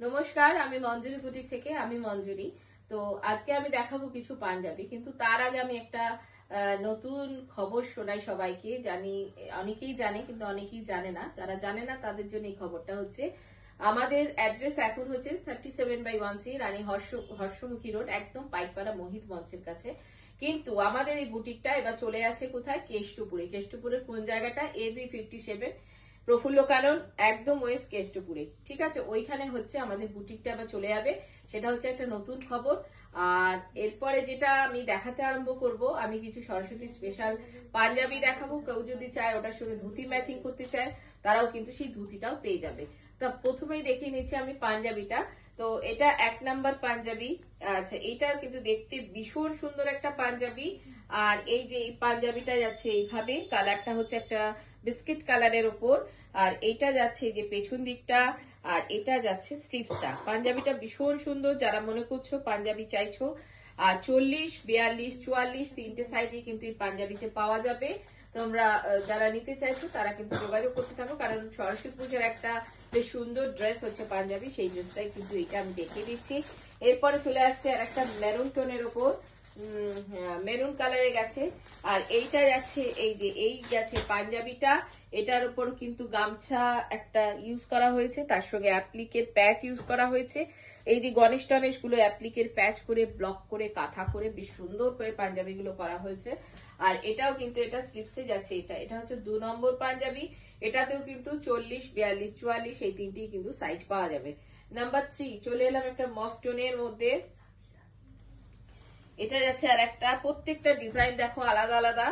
নমস্কার, আমি মঞ্জুরি বুটিক থেকে, আমি মঞ্জুরি। তো আজকে আমি দেখাবো কিছু পাঞ্জাবি, কিন্তু তার আগে আমি একটা নতুন খবর শোনাই সবাইকে। জানি, অনেকেই জানে, কিন্তু অনেকেই জানে না। যারা জানে না, তাদের জন্য এই খবরটা হচ্ছে, আমাদের অ্যাড্রেস এখন হচ্ছে thirty seven by one C Rani Harsha, Harshamukhi road, একদম পাইকপাড়া মোহিত মঞ্চের কাছে। কিন্তু আমাদের এই বুটিকটা এবার চলে আছে কোথায়? কেষ্টপুরে। কেষ্টপুরের কোন জায়গাটা? A B fifty seven Prafulla Kanan একদম ওয়েস্ট কেষ্টপুরে ঠিক আছে? ওইখানে হচ্ছে আমাদের বুটিকটা আবার চলে যাবে। সেটা হচ্ছে একটা নতুন খবর। আর এরপরে যেটা আমি দেখাতে আরম্ভ করব, আমি কিছু সরস্বতী স্পেশাল পাঞ্জাবি দেখাবো। কেউ যদি চায় ওটার সঙ্গে ধুতি ম্যাচিং করতে চায়, তারাও কিন্তু সেই ধুতিটাও পেয়ে যাবে। তা প্রথমেই দেখিয়ে নিচ্ছি আমি পাঞ্জাবিটা। তো এটা এক নাম্বার পাঞ্জাবি। আচ্ছা এটা কিন্তু দেখতে ভীষণ সুন্দর একটা পাঞ্জাবি। আর এই যে এই পাঞ্জাবিটা যাচ্ছে এইভাবে, কালারটা হচ্ছে একটা বিস্কিট কালারের ওপর, আর এটা যাচ্ছে যে পেছন দিকটা, আর এটা যাচ্ছে স্লিভসটা পাঞ্জাবিটা ভীষণ সুন্দর, যারা মনে করছ পাঞ্জাবি চাইছো। আর চল্লিশ, বিয়াল্লিশ, চুয়াল্লিশ তিনটে সাইজে কিন্তু এই পাঞ্জাবিতে পাওয়া যাবে। তোমরা যারা নিতে চাইছো তারা কিন্তু যোগাযোগ করতে থাকো, কারণ সরস্বতী পুজোর একটা বেশ সুন্দর ড্রেস হচ্ছে পাঞ্জাবি, সেই ড্রেসটাই কিন্তু এটা আমি দেখে দিচ্ছি। এরপরে চলে আসছে আর একটা মেরুন টোনের ওপর। মেরুন কালারে গেছে। আর এইটা যাচ্ছে, এই যে, এই গেছে পাঞ্জাবিটা, এটার উপর কিন্তু গামছা একটা ইউজ করা হয়েছে, তার সঙ্গে অ্যাপ্লিকের প্যাচ ইউজ করা হয়েছে। এই যে গণেশ টনেশগুলো অ্যাপ্লিকের প্যাচ করে ব্লক করে, কাঁথা করে, বেশ সুন্দর করে পাঞ্জাবি গুলো করা হয়েছে। আর এটাও কিন্তু, এটা স্লিপসে যাচ্ছে, এটা এটা হচ্ছে দু নম্বর পাঞ্জাবি। এটাতেও কিন্তু চল্লিশ, বিয়াল্লিশ, চুয়াল্লিশ, এই তিনটি কিন্তু সাইজ পাওয়া যাবে। নাম্বার থ্রি চলে এলাম একটা মফ টোনের মধ্যে। এটা যাচ্ছে আর একটা প্রত্যেকটা ডিজাইন দেখো আলাদা আলাদা।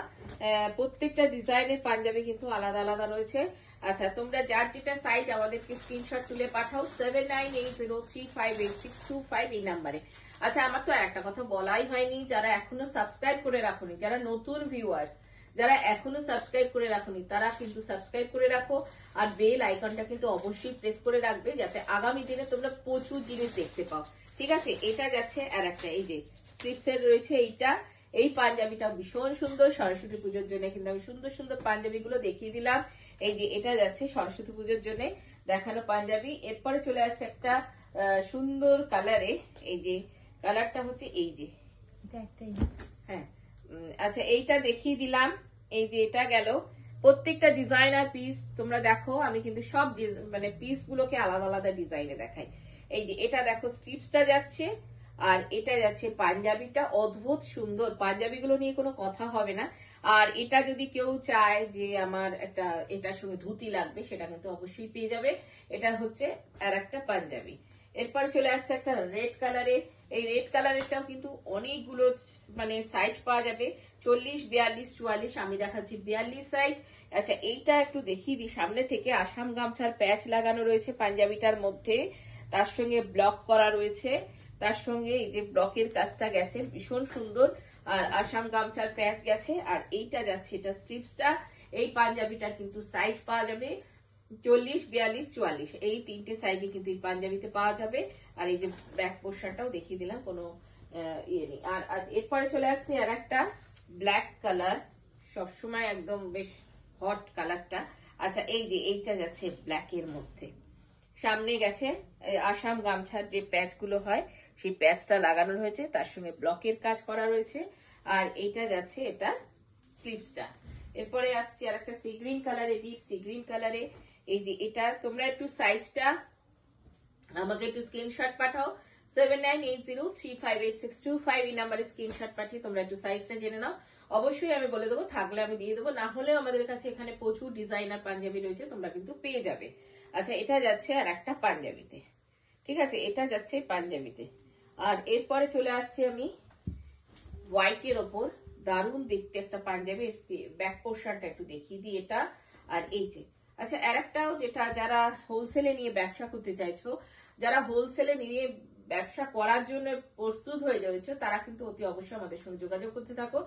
প্রত্যেকটা ডিজাইনের পাঞ্জাবি কিন্তু আলাদা আলাদা রয়েছে। আচ্ছা তোমরা যার যেটা সাইজ আমাদেরকে স্ক্রিনশট তুলে পাঠাও seven nine eight zero three five eight six two five এই নাম্বারে আচ্ছা আমার তো একটা কথা বলাই হয়নি, যারা এখনও সাবস্ক্রাইব করে রাখোনি, যারা নতুন ভিউয়ার্স যারা এখনও সাবস্ক্রাইব করে রাখোনি, তারা কিন্তু সাবস্ক্রাইব করে রাখো, আর বেল আইকনটা কিন্তু অবশ্যই প্রেস করে রাখবে, যাতে আগামী দিনে তোমরা প্রচুর জিনিস দেখতে পাও। ঠিক আছে, এটা যাচ্ছে আর একটা এই যে স্লিপসের রয়েছে এইটা। এই পাঞ্জাবিটা ভীষণ সুন্দর। সরস্বতী পুজোর জন্য কিন্তু আমি সুন্দর সুন্দর পাঞ্জাবি গুলো দেখিয়ে দিলাম। এই যে এটা যাচ্ছে সরস্বতী পুজোর জন্য দেখানো পাঞ্জাবি। এরপরে চলে আসছে একটা সুন্দর কালারে। এই যে কালারটা হচ্ছে এই যে। হ্যাঁ। আচ্ছা এইটা দেখিয়ে দিলাম। এই যে এটা গেল। প্রত্যেকটা ডিজাইনার পিস তোমরা দেখো আমি কিন্তু সব মানে পিস গুলোকে আলাদা আলাদা ডিজাইনে দেখাই। এই যে এটা দেখো স্লিপসটা যাচ্ছে। আর এটা যাচ্ছে পাঞ্জাবিটা। অদ্ভুত সুন্দর। পাঞ্জাবি গুলো নিয়ে কোনো কথা হবে না। আর এটা যদি কেউ চায় যে আমার একটা, এটার সঙ্গে ধুতি লাগবে, সেটা কিন্তু অবশ্যই পেয়ে যাবে। এটা হচ্ছে আর একটা পাঞ্জাবি। এরপরে চলে আসছে একটা রেড কালারের এই রেড কালারেরটাও কিন্তু অনেকগুলো মানে সাইজ পাওয়া যাবে। চল্লিশ, বিয়াল্লিশ, চুয়াল্লিশ, আমি দেখাচ্ছি বিয়াল্লিশ সাইজ আচ্ছা এইটা একটু দেখিয়ে দিই। সামনে থেকে আসাম গামছার প্যাচ লাগানো রয়েছে পাঞ্জাবিটার মধ্যে। তার সঙ্গে ব্লক করা রয়েছে। তার সঙ্গে এই যে ব্লকের কাজটা গেছে, ভীষণ সুন্দর। আর আসাম গামছার প্যাচ গেছে, আর এইটা যাচ্ছে, এটা স্লিপসটা। এই পাঞ্জাবিটার কিন্তু সাইজ পাওয়া যাবে চল্লিশ, বিয়াল্লিশ, চুয়াল্লিশ। এই তিনটে সাইজে কিন্তু এই পাঞ্জাবিতে পাওয়া যাবে। আর এই যে ব্যাক পোর্শনটাও দেখিয়ে দিলাম, কোনো ইয়ে নেই। আর এরপরে চলে আসছে আর একটা ব্ল্যাক কালার সবসময় একদম বেশ হট কালারটা আচ্ছা এই যে এইটা যাচ্ছে ব্ল্যাক এর মধ্যে। সামনে গেছে আসাম গামছার যে প্যাচগুলো হয় সেই প্যাচটা লাগানো রয়েছে তার সঙ্গে ব্লকের কাজ করা রয়েছে, আর এইটা যাচ্ছে এটা স্লিভসটা এরপরে আসছে আর একটা সি গ্রিন কালারে, ডিপ সি গ্রিন কালারে। এই যে এটা, তোমরা একটু সাইজটা আমাকে একটু স্ক্রিনশট পাঠাও। Seven nine eight zero three five eight six two five এই নাম্বারে স্ক্রিনশট পাঠিয়ে তোমরা একটু সাইজটা জেনে নাও। অবশ্যই আমি বলে দেবো, থাকলে আমি দিয়ে দেবো, না হলেও আমাদের কাছে এখানে প্রচুর ডিজাইনার পাঞ্জাবি রয়েছে, তোমরা কিন্তু পেয়ে যাবে। আচ্ছা এটা যাচ্ছে আর একটা পাঞ্জাবিতে। ঠিক আছে, এটা যাচ্ছে পাঞ্জাবিতে। আর এরপরে চলে আসছি আমি হোয়াইটের ওপর। দারুণ দেখতে একটা পাঞ্জাবির ব্যাক পোর্শনটা একটু দেখিয়ে দিই এটা। আর এই যে আচ্ছা আর একটাও যেটা যারা হোলসেলে নিয়ে ব্যবসা করতে চাইছো, যারা হোলসেলে নিয়ে ব্যবসা করার জন্য প্রস্তুত হয়ে রয়েছে, তারা কিন্তু অতি অবশ্যই আমাদের সঙ্গে যোগাযোগ করতে থাকো।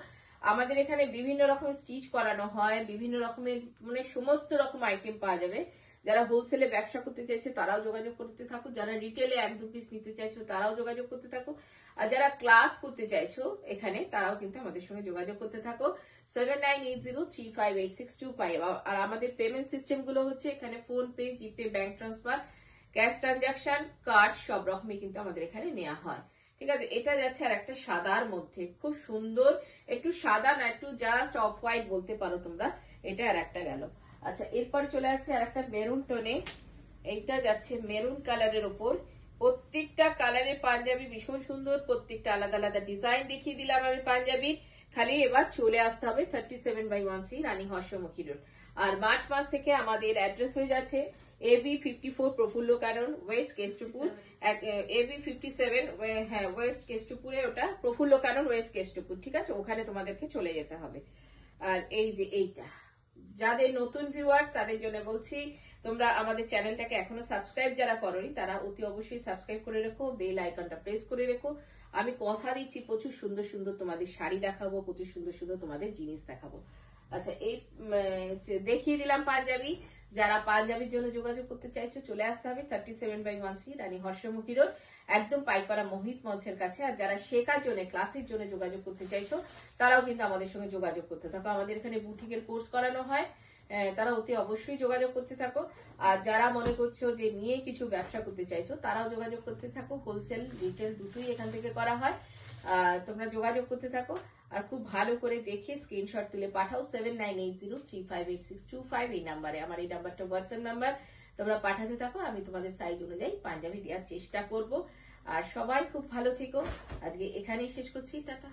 আমাদের এখানে বিভিন্ন রকমের স্টিচ করানো হয়, বিভিন্ন রকমের মানে সমস্ত রকম আইটেম পাওয়া যাবে। যারা হোলসেলে ব্যবসা করতে চাইছে, তারাও যোগাযোগ করতে থাকো যারা রিটেলে এক দু পিস নিতে চাইছো, তারাও যোগাযোগ করতে থাকো আর যারা ক্লাস করতে চাইছো এখানে, তারাও কিন্তু আমাদের সঙ্গে যোগাযোগ করতে থাকো। Seven nine eight zero three five eight six two five আর আমাদের পেমেন্ট সিস্টেমগুলো হচ্ছে এখানে PhonePe GPay bank transfer cash transaction card সব রকমই কিন্তু আমাদের এখানে নেওয়া হয়। ঠিক আছে? এটা যাচ্ছে আর একটা সাদার মধ্যে। খুব সুন্দর। একটু সাদা না, একটু জাস্ট অফ হোয়াইট বলতে পারো তোমরা। এটা আর একটা গেল। আচ্ছা এরপর চলে আসছে আর একটা মেরুন টোনে। এইটা যাচ্ছে মেরুন কালারের ওপর। প্রত্যেকটা কালারের পাঞ্জাবি ভীষণ সুন্দর, প্রত্যেকটা আলাদা আলাদা ডিজাইন দেখিয়ে দিলাম আমি পাঞ্জাবি। খালি এবার চলে আসতে হবে thirty seven by one C Rani Harshamukhi road. R March মাস থেকে আমাদের অ্যাড্রেস হয়ে যাচ্ছে AB fifty four Prafulla Kanan west Kestopur AB fifty seven হ্যাঁ ওয়েস্ট কেষ্টপুরে ওটা প্রফুল্ল কারণ ওয়েস্ট কেষ্টপুর ঠিক আছে? ওখানে তোমাদেরকে চলে যেতে হবে। আর এই যে এইটা। যাদের নতুন ভিউয়ার্স তাদের জন্য বলছি, তোমরা আমাদের চ্যানেলটাকে এখনও সাবস্ক্রাইব যারা করনি, তারা অতি অবশ্যই সাবস্ক্রাইব করে রেখো বেল আইকনটা প্রেস করে রেখো। আমি কথা দিচ্ছি, প্রচুর সুন্দর সুন্দর তোমাদের শাড়ি দেখাবো, প্রচুর সুন্দর সুন্দর তোমাদের জিনিস দেখাবো। আচ্ছা এই দেখিয়ে দিলাম পাঞ্জাবি। যারা পাঞ্জাবির জন্য যোগাযোগ করতে চাইছো, চলে আসতে হবে thirty seven by one C Rani Harshamukhi road, একদম পাইপাড়া মোহিত মঞ্চের কাছে। আর যারা শেখার জন্য ক্লাসের জন্য যোগাযোগ করতে চাইছো, তারাও কিন্তু আমাদের সঙ্গে যোগাযোগ করতে থাকো। আমাদের এখানে বুটিকের কোর্স করানো হয়। তারা অতি অবশ্যই যোগাযোগ করতে থাকো। আর যারা মনে করছ যে নিয়ে কিছু ব্যবসা করতে চাইছো, তারাও যোগাযোগ করতে থাকো। হোলসেল রিটেল দুটোই এখান থেকে করা হয়। তোমরা যোগাযোগ করতে থাকো। আর খুব ভালো করে দেখে স্ক্রিনশট তুলে পাঠাও। Seven nine eight zero three five eight six two five এই নাম্বারে আমার এই নাম্বারটা হোয়াটসঅ্যাপ নাম্বার তোমরা পাঠাতে থাকো। আমি তোমাদের সাইজ অনুযায়ী পাঞ্জাবি দেওয়ার চেষ্টা করব। আর সবাই খুব ভালো থেকো। আজকে এখানেই শেষ করছি। টাটা।